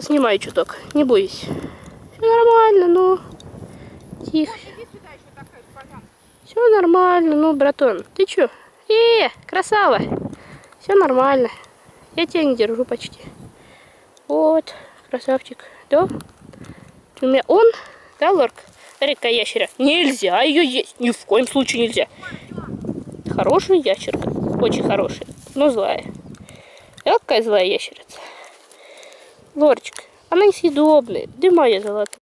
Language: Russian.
Снимай чуток, не бойся. Все нормально, ну. Тихо. Все нормально, ну, братан. Ты чё? Э, красава. Все нормально. Я тебя не держу почти. Вот, красавчик. Да? У меня он, да, Лорк? Какая ящера. Нельзя ее есть. Ни в коем случае нельзя. Хорошая ящерка. Очень хорошая. Но злая. Какая злая ящерица. Лорочка, она несъедобная. Ты моя золотая.